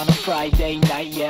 on a Friday night, yeah.